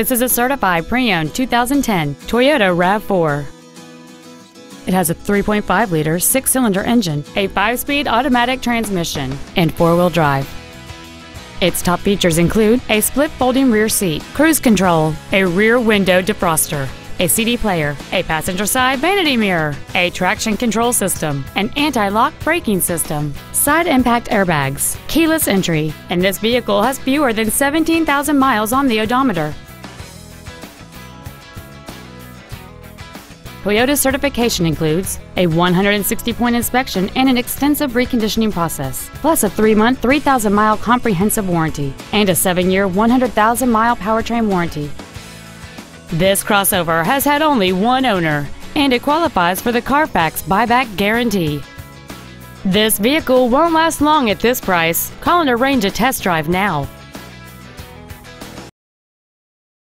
This is a certified pre-owned 2010 Toyota RAV4. It has a 3.5-liter six-cylinder engine, a five-speed automatic transmission, and four-wheel drive. Its top features include a split folding rear seat, cruise control, a rear window defroster, a CD player, a passenger side vanity mirror, a traction control system, an anti-lock braking system, side impact airbags, keyless entry, and this vehicle has fewer than 17,000 miles on the odometer. Toyota's certification includes a 160-point inspection and an extensive reconditioning process, plus a 3-month, 3,000-mile comprehensive warranty and a 7-year, 100,000-mile powertrain warranty. This crossover has had only one owner, and it qualifies for the Carfax buyback guarantee. This vehicle won't last long at this price. Call and arrange a test drive now.